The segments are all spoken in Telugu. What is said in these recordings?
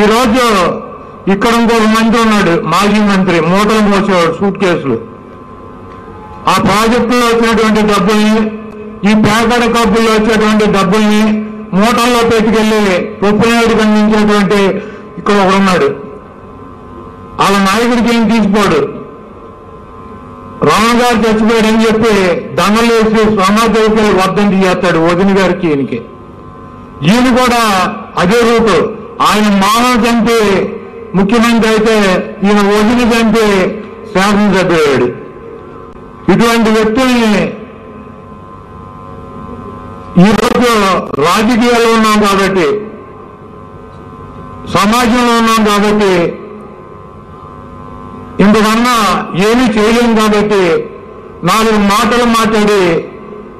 ఈరోజు ఇక్కడ ఇంకొక మంత్రి ఉన్నాడు మాజీ మంత్రి మూటలు మోసేవాడు సూట్ కేసులు. ఆ ప్రాజెక్టులో వచ్చినటువంటి డబ్బుల్ని ఈ పేకడ కబ్బుల్లో వచ్చేటువంటి డబ్బుల్ని మూటల్లో పెట్టుకెళ్ళి పొప్పులేడు అందించేటువంటి ఇక్కడ ఒకడున్నాడు వాళ్ళ నాయకుడికి ఏం తీసిపోడు? రావణ గారు చచ్చిపోయాడని చెప్పి దండలేసి వేసి సమాజంకి చేస్తాడు వదిన గారికి ఈయనకి. ఈయన కూడా అదే రూటు. ఆయన మానవ చంపి ముఖ్యమంత్రి అయితే ఈయన వదిన చంపి శాసనసభ్యుడు ఇటువంటి వ్యక్తుల్ని ఈరోజు రాజకీయాల్లో ఉన్నాం కాబట్టి సమాజంలో ఉన్నాం కాబట్టి ఇంతకన్నా ఏమీ చేయలేం కాబట్టి నాలుగు మాటలు మాట్లాడి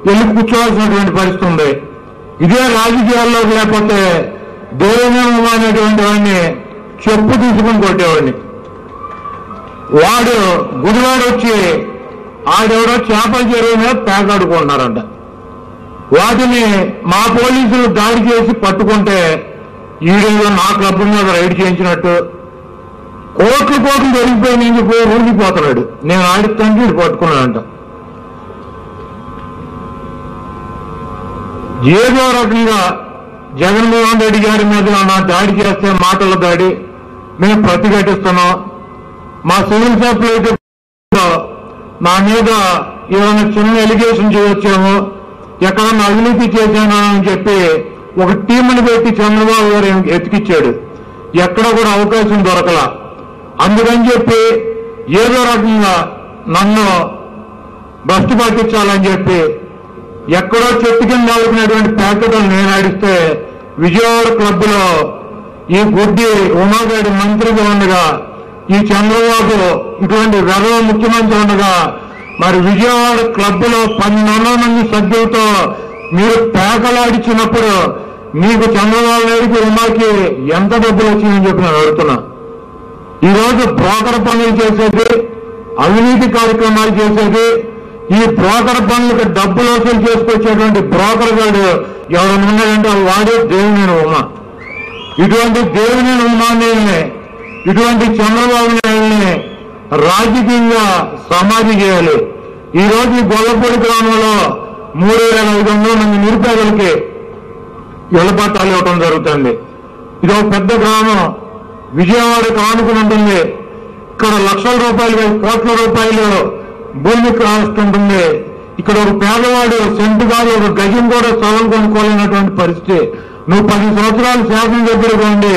వెళ్ళి కూర్చోవాల్సినటువంటి పరిస్థితి ఉంది. ఇదే రాజకీయాల్లోకి లేకపోతే దేవునేమో అనేటువంటి వాడిని చెప్పు తీసుకుని కొట్టేవాడిని. వాడు గుడివాడు వచ్చి ఆడెవడో చేపల చెరువు మీద పేకాడుకుంటున్నారంట. వాటిని మా పోలీసులు దాడి చేసి పట్టుకుంటే ఈడేదో నా క్లబ్ మీద రైడ్ చేయించినట్టు కోట్లు కోట్లు జరిగిపోయి పోయి ఊగిపోతున్నాడు నేను ఆడిస్తాను వీడు పట్టుకున్నాడంట ఏదో రకంగా జగన్మోహన్ రెడ్డి గారి మీద నా దాడి చేస్తే మాటల దాడి మేము ప్రతిఘటిస్తున్నాం. మా సివిల్ సప్లై అయితే నా మీద ఏమైనా చిన్న ఎలిగేషన్ చేయొచ్చేమో ఎక్కడన్నా అవినీతి చేశానా అని చెప్పి ఒక టీంని పెట్టి చంద్రబాబు గారు ఎతికిచ్చాడు. ఎక్కడ కూడా అవకాశం దొరకల. అందుకని చెప్పి ఏదో రకంగా నన్ను భ్రష్టు పట్టించాలని చెప్పి ఎక్కడో చెట్టు కింద ఆడుకునేటువంటి ప్యాకెట్లు నేను ఆడిస్తే విజయవాడ క్లబ్లో ఈ గుడ్డి ఉమాగాడి మంత్రిగా ఉండగా ఈ చంద్రబాబు ఇటువంటి వెరవ ముఖ్యమంత్రి ఉండగా మరి విజయవాడ క్లబ్లో పన్నెండు మంది సభ్యులతో మీరు పేకలాడిచ్చినప్పుడు మీకు చంద్రబాబు నాయుడికి ఉమాకి ఎంత డబ్బులు వచ్చిందని చెప్పి నేను అడుగుతున్నా. ఈరోజు బ్రోకర్ పనులు చేసేది అవినీతి కార్యక్రమాలు చేసేది ఈ బ్రోకర్ పనులకు డబ్బులు వసూలు చేసుకొచ్చేటువంటి బ్రోకర్ గాడు ఎవరైనా ఉన్నాడంటే వాడే దేవుని ఉమా ఇటువంటి దేవుని ఉమాన్ని ఇటువంటి చంద్రబాబు నాయుడిని రాజకీయంగా సమాధి చేయాలి. ఈ రోజు గొల్లపూడి గ్రామంలో మూడు వేల ఐదు వందల మంది నిరుపేదలకి ఇళ్ళ పట్టాలు ఇవ్వడం జరుగుతుంది. ఇది ఒక పెద్ద గ్రామం. విజయవాడకు ఆనుకుని ఉంటుంది. ఇక్కడ లక్షల రూపాయలు కోట్ల రూపాయలు భూమి రాస్తుంటుంది. ఇక్కడ ఒక పేదవాడు సెంటు కాదు ఒక గజం కూడా స్థలం కొనుక్కోలేనటువంటి పరిస్థితి. నువ్వు పది సంవత్సరాలు శాసనసభ్యుడిగా ఉండి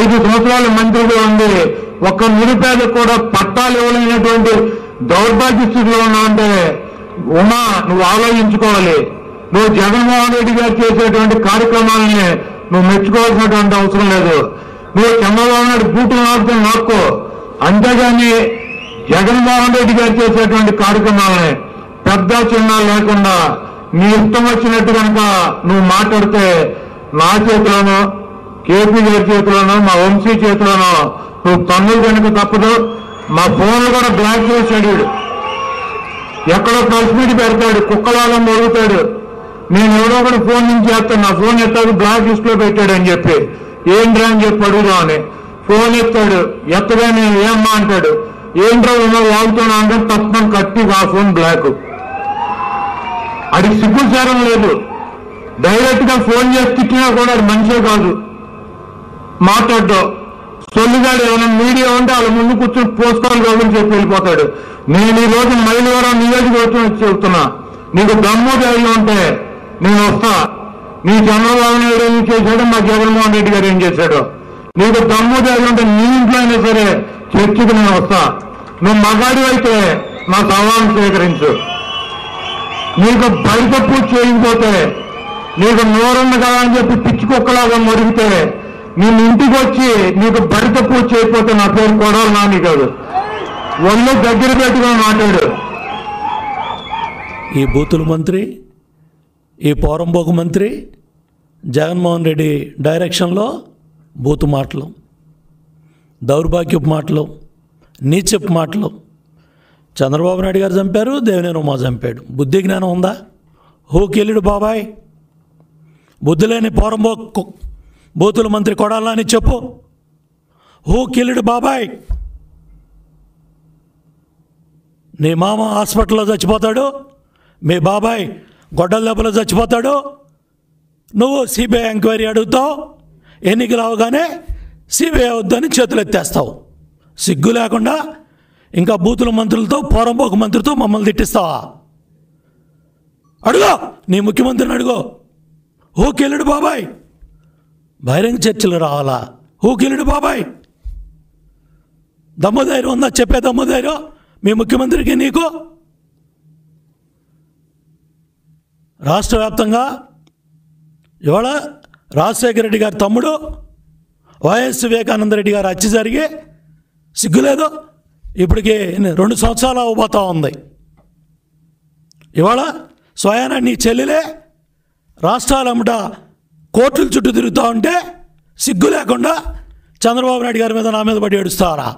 ఐదు సంవత్సరాలు మంత్రిగా ఉండి ఒక్క నిరుపేద కూడా పట్టాలు ఇవ్వలేనటువంటి దౌర్భాగ్య స్థితిలో ఉన్నావంటే ఉమా నువ్వు ఆలోచించుకోవాలి. నువ్వు జగన్మోహన్ రెడ్డి గారు చేసేటువంటి కార్యక్రమాలని నువ్వు మెచ్చుకోవాల్సినటువంటి అవసరం లేదు. నువ్వు చంద్రబాబు నాయుడు బూటులు నాకుని నాక్కో అంతేగాని జగన్మోహన్ రెడ్డి గారు చేసేటువంటి కార్యక్రమాలని పెద్ద చిన్న లేకుండా నీ ఇష్టం వచ్చినట్టు కనుక నువ్వు మాట్లాడితే నా చేతిలోనో కేపీ గారి చేతిలోనో మా వంశీ చేతిలోనో నువ్వు తమ్ముడు కనుక తప్పదు. మా ఫోన్లు కూడా బ్లాక్ చేశాడు వీడు. ఎక్కడో ప్రెస్ మీట్ పెడతాడు కుక్కలాగా మొరుగుతాడు. నేను ఎవడో ఒకటి ఫోన్ నుంచి చేస్తాను నా ఫోన్ ఎత్తాడు బ్లాక్ లిస్ట్లో పెట్టాడు అని చెప్పి. ఏంట్రా అని చెప్పి అడుగుదామని. ఫోన్ ఎత్తాడు ఎత్తగానే ఏమ్మా అంటాడు. ఏంట్రా ఉన్నా వాగుతున్నా అంటే తప్పని కట్టి ఆ ఫోన్ బ్లాక్ అడిగి సిగ్గుచారం లేదు. డైరెక్ట్గా ఫోన్ చేసి తిట్టినా కూడా అది మంచిదే కాదు. మాట్లాడ్డావు సొల్లిగాడు ఏమైనా మీడియా ఉంటే వాళ్ళ ముందు కూర్చొని పోస్టాలు కాదని చెప్పి వెళ్ళిపోతాడు. నేను ఈ రోజు మైలవరం నియోజకవర్గం చెబుతున్నా నీకు దమ్ము ధైర్యం ఉంటే నేను వస్తా. నీ చంద్రబాబు నాయుడు ఏం చేశాడు మా జగన్మోహన్ రెడ్డి గారు ఏం చేశాడు. నీకు దమ్ము ధైర్యం ఉంటే నీ ఇంట్లో అయినా సరే చర్చకు నేను వస్తా నువ్వు మగాడి అయితే నా సవాలు స్వీకరించు. నీకు బయట పూజ చేయకపోతే నీకు నోరుంది కదా అని చెప్పి పిచ్చి కుక్కలాగా మొరిగితే నేను ఇంటికి వచ్చి నీకు బయట పూజ చేయకపోతే నా పేరు కొడవలు నాని కాదు. ఒళ్ళు దగ్గర పెట్టుకుని మాట్లాడు. ఈ బూతుల మంత్రి ఈ పోరంబోకు మంత్రి జగన్మోహన్ రెడ్డి డైరెక్షన్లో బూతు మాటలు. దౌర్భాగ్యపు మాటలు నీచపు మాటలు. చంద్రబాబు నాయుడు గారు చంపారు దేవినేని ఉమా చంపాడు. బుద్ధి జ్ఞానం ఉందా? హూకెళ్ళుడు బాబాయ్. బుద్ధి లేని పోరంబోకు బూతుల మంత్రి కొడాలని చెప్పు. హూ కిల్డ్ బాబాయ్. నీ మామ హాస్పిటల్లో చచ్చిపోతాడు మీ బాబాయ్ గొడ్డల దెబ్బలో చచ్చిపోతాడు. నువ్వు సిబిఐ ఎంక్వైరీ అడుగుతావు ఎన్నికలు అవగానే సిబిఐ వద్దని చేతులు ఎత్తేస్తావు. సిగ్గు లేకుండా ఇంకా బూతుల మంత్రులతో పోరంపోక మంత్రితో మమ్మల్ని తిట్టిస్తావా? అడుగో! నీ ముఖ్యమంత్రిని అడుగో! హూ కిల్లుడు బాబాయ్! బహిరంగ చర్చలు రావాలా? హూ బాబాయ్! దమ్ముధైర్యం ఉందా? చెప్పే దమ్ముధైర్యం మీ ముఖ్యమంత్రికి నీకు? రాష్ట్ర వ్యాప్తంగా ఇవాళ రాజశేఖర రెడ్డి గారి తమ్ముడు వైఎస్ వివేకానంద రెడ్డి గారు హత్య జరిగి సిగ్గులేదు. ఇప్పటికి రెండు సంవత్సరాలు అవ్వబోతా ఉంది. ఇవాళ స్వయాన నీ చెల్లెలే రాష్ట్రాలమ్మట కోర్టుల చుట్టూ తిరుగుతూ ఉంటే సిగ్గు లేకుండా చంద్రబాబు నాయుడు గారి మీద నా మీద పడి ఏడుస్తారా?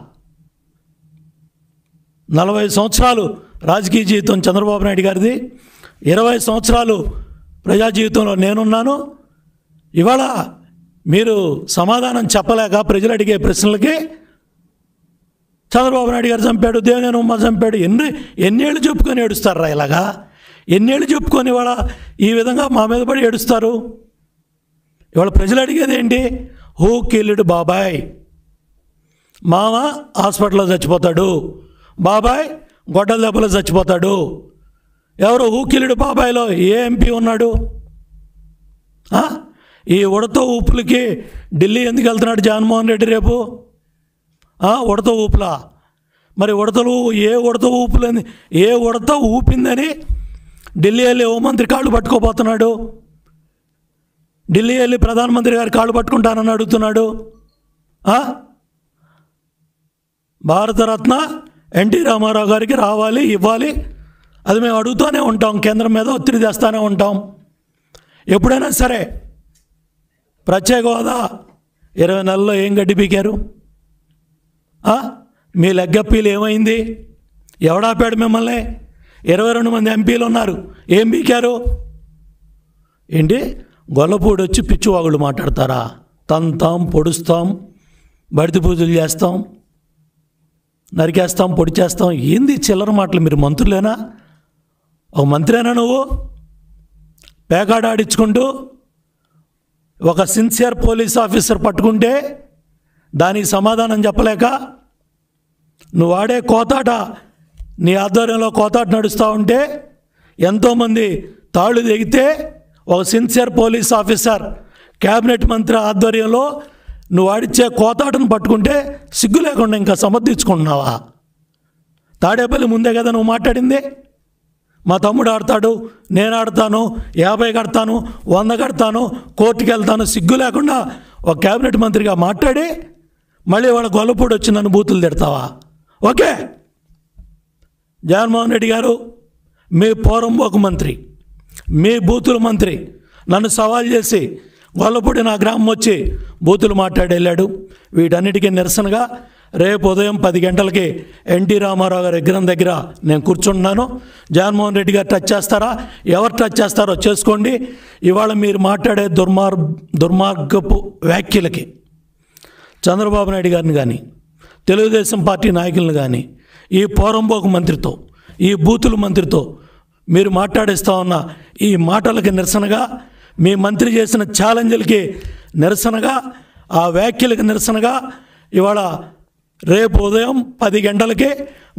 నలభై సంవత్సరాలు రాజకీయ జీవితం చంద్రబాబు నాయుడు గారిది. ఇరవై సంవత్సరాలు ప్రజా జీవితంలో నేనున్నాను. ఇవాళ మీరు సమాధానం చెప్పలేక ప్రజలు అడిగే ప్రశ్నలకి చంద్రబాబు నాయుడు గారు చంపాడు దేవినేని ఉమ్మ చంపాడు ఎన్ని ఎన్నేళ్ళు చెప్పుకొని ఏడుస్తారా ఇలాగా? ఎన్నేళ్ళు చెప్పుకొని ఇవాళ ఈ విధంగా మా మీద పడి ఏడుస్తారు? ఇవాళ ప్రజలు అడిగేది ఏంటి? హూ కిల్లుడు బాబాయ్ మామ హాస్పిటల్లో చచ్చిపోతాడు బాబాయ్ గొడ్డల దెబ్బలో చచ్చిపోతాడు. ఎవరు? ఊకిలుడు బాబాయ్లో ఏ ఎంపీ ఉన్నాడు? ఈ ఉడత ఊపులకి ఢిల్లీ ఎందుకు వెళ్తున్నాడు జగన్మోహన్ రెడ్డి రేపు? ఉడత ఊపులా? మరి ఉడతలు ఏ ఉడత ఊపులని ఏ ఉడత ఊపిందని ఢిల్లీ వెళ్ళి హోంమంత్రి కాళ్ళు పట్టుకోపోతున్నాడు ఢిల్లీ వెళ్ళి ప్రధానమంత్రి గారి కాళ్ళు పట్టుకుంటానని అడుగుతున్నాడు. భారతరత్న ఎన్టీ రామారావు గారికి రావాలి ఇవ్వాలి. అది మేము అడుగుతూనే ఉంటాం కేంద్రం మీద ఒత్తిడి తెస్తూనే ఉంటాం. ఎప్పుడైనా సరే ప్రత్యేక హోదా ఇరవై నెలల్లో ఏం గడ్డి పీకారు? మీ లెగ్గప్పీలు ఏమైంది? ఎవడాపాడు మిమ్మల్ని? ఇరవై రెండు మంది ఎంపీలు ఉన్నారు. ఏం పీకారు? ఏంటి? గొల్లపూడి వచ్చి పిచ్చివాగుళ్ళు మాట్లాడతారా? తంతాం పొడుస్తాం బడితి పూజలు చేస్తాం నరికేస్తాం పొడి చేస్తాం. ఏంది చిల్లర మాటలు? మీరు మంత్రులేనా? ఒక మంత్రేనా నువ్వు? పేకాడ ఆడించుకుంటూ ఒక సిన్సియర్ పోలీస్ ఆఫీసర్ పట్టుకుంటే దానికి సమాధానం చెప్పలేక నువ్వు ఆడే కోతాట నీ ఆధ్వర్యంలో కోతాట నడుస్తూ ఉంటే ఎంతోమంది తాళ్ళు దిగితే ఒక సిన్సియర్ పోలీస్ ఆఫీసర్ క్యాబినెట్ మంత్రి ఆధ్వర్యంలో నువ్వు ఆడిచ్చే కోతాటను పట్టుకుంటే సిగ్గు లేకుండా ఇంకా సమర్థించుకుంటున్నావా? తాడేపల్లి ముందే కదా నువ్వు మాట్లాడింది? మా తమ్ముడు ఆడతాడు నేను ఆడతాను యాభై కడతాను వంద కడతాను కోర్టుకి వెళ్తాను సిగ్గు లేకుండా ఒక క్యాబినెట్ మంత్రిగా మాట్లాడి మళ్ళీ వాళ్ళ గొల్లపూడి వచ్చి నన్ను బూతులు తిడతావా? ఓకే. జగన్మోహన్ రెడ్డి గారు మీ పోరంబోకు మంత్రి మీ బూతుల మంత్రి నన్ను సవాల్ చేసి గొల్లపూడి నా గ్రామం వచ్చి బూతులు మాట్లాడి వెళ్ళాడు. వీటన్నిటికీ నిరసనగా రేపు ఉదయం పది గంటలకి ఎన్టీ రామారావు గారి విగ్రహం దగ్గర నేను కూర్చుంటున్నాను. జగన్మోహన్ రెడ్డి గారు టచ్ చేస్తారా? ఎవరు టచ్ చేస్తారో చేసుకోండి. ఇవాళ మీరు మాట్లాడే దుర్మార్ దుర్మార్గపు వ్యాఖ్యలకి చంద్రబాబు నాయుడు గారిని కానీ తెలుగుదేశం పార్టీ నాయకులను కానీ ఈ పోరంబోకు మంత్రితో ఈ బూతుల మంత్రితో మీరు మాట్లాడిస్తా ఉన్న ఈ మాటలకి నిరసనగా మీ మంత్రి చేసిన ఛాలెంజ్లకి నిరసనగా ఆ వ్యాఖ్యలకు నిరసనగా ఇవాళ రేపు ఉదయం పది గంటలకి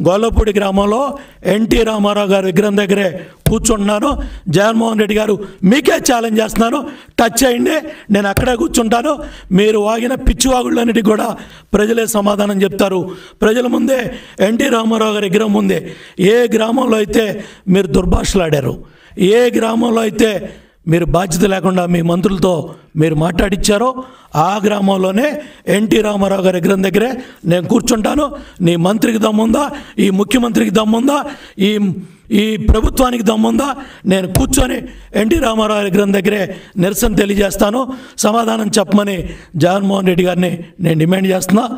గొల్లపూడి గ్రామంలో ఎన్టీ రామారావు గారి విగ్రహం దగ్గరే కూర్చుంటున్నాను. జగన్మోహన్ రెడ్డి గారు మీకే ఛాలెంజ్ చేస్తున్నాను. టచ్ చేయండి. నేను అక్కడే కూర్చుంటాను. మీరు వాగిన పిచ్చివాగుళ్ళన్నిటికి కూడా ప్రజలే సమాధానం చెప్తారు. ప్రజల ముందే ఎన్టీ రామారావు గారి విగ్రహం ముందే ఏ గ్రామంలో అయితే మీరు దుర్భాషలాడారు? ఏ గ్రామంలో అయితే మీరు బాధ్యత లేకుండా మీ మంత్రులతో మీరు మాట్లాడిచ్చారో ఆ గ్రామంలోనే ఎన్టీ రామారావు గారి విగ్రహం దగ్గరే నేను కూర్చుంటాను. నీ మంత్రికి దమ్ముందా ఈ ముఖ్యమంత్రికి దమ్ముందా ఈ ఈ ప్రభుత్వానికి దమ్ముందా నేను కూర్చొని ఎన్టీ రామారావు విగ్రహం దగ్గరే నిరసన తెలియజేస్తాను. సమాధానం చెప్పమని జగన్మోహన్ రెడ్డి గారిని నేను డిమాండ్ చేస్తున్నా.